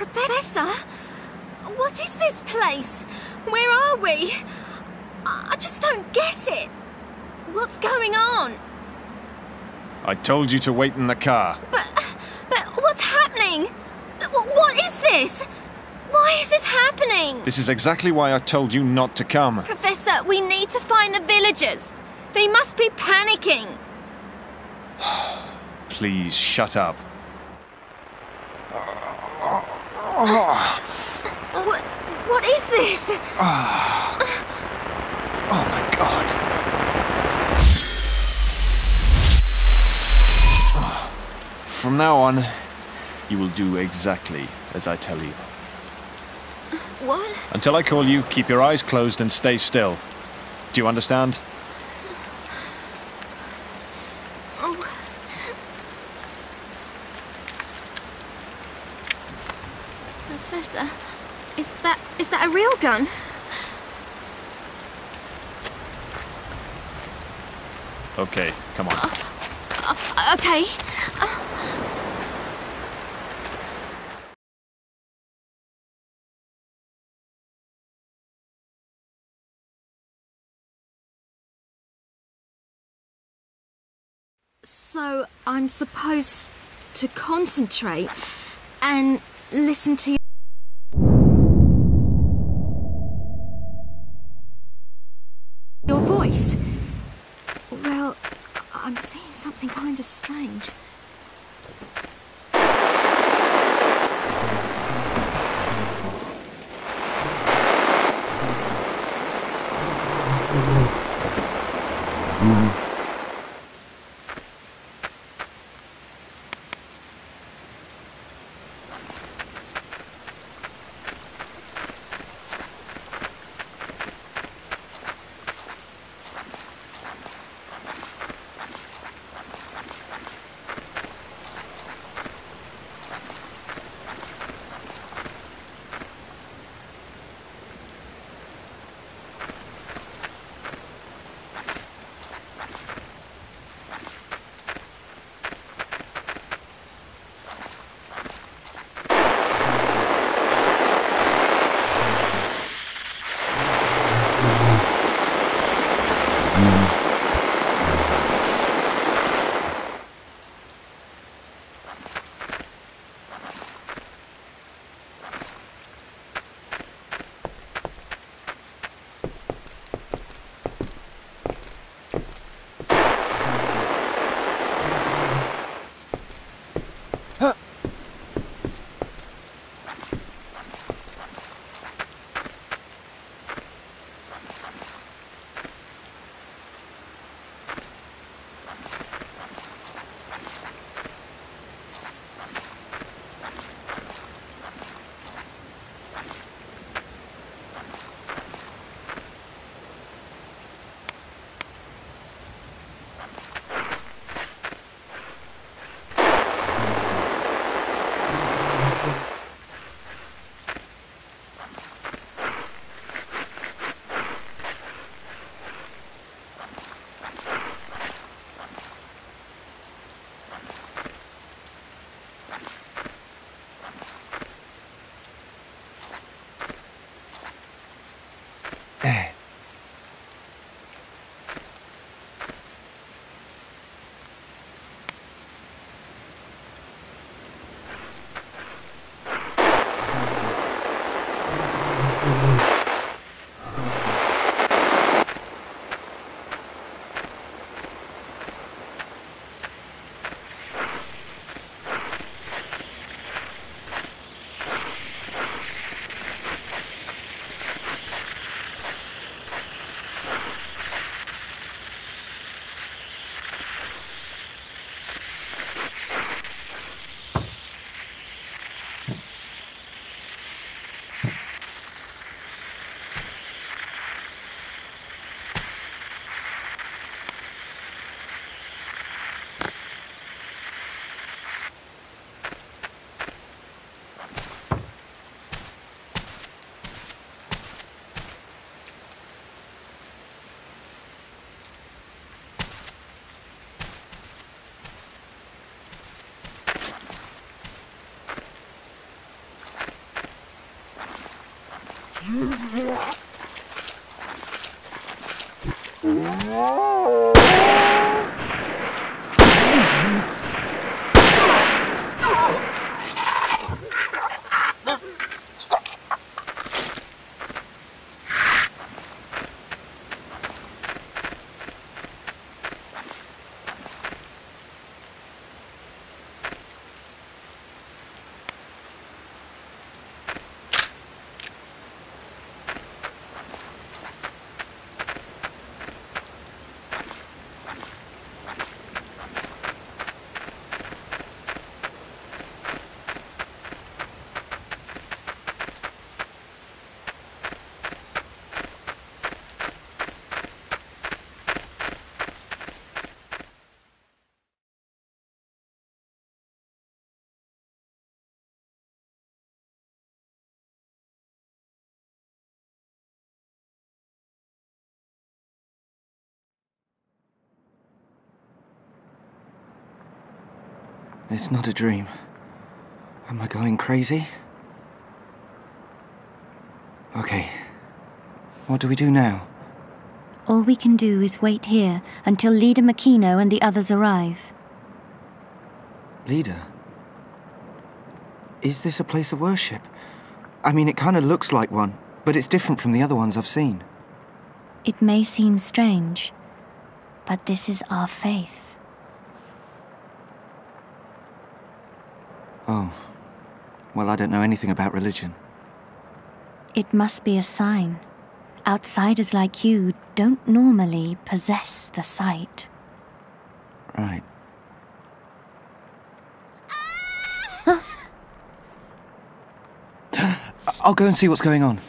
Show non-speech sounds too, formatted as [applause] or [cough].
Professor? What is this place? Where are we? I just don't get it. What's going on? I told you to wait in the car. But, but what's happening? What is this? Why is this happening? This is exactly why I told you not to come. Professor, we need to find the villagers. They must be panicking. [sighs] Please shut up. What, what is this? Oh my god. From now on, you will do exactly as I tell you. What? Until I call you, keep your eyes closed and stay still. Do you understand? Oh. Professor, is that is that a real gun? Okay, come on. Uh, okay. So I'm supposed to concentrate and listen to your voice. Well, I'm seeing something kind of strange. 哎。Whoa! [laughs] It's not a dream. Am I going crazy? Okay. What do we do now? All we can do is wait here until Leader Makino and the others arrive. Leader? Is this a place of worship? I mean, it kind of looks like one, but it's different from the other ones I've seen. It may seem strange, but this is our faith. Oh. Well, I don't know anything about religion. It must be a sign. Outsiders like you don't normally possess the sight. Right. [gasps] I'll go and see what's going on.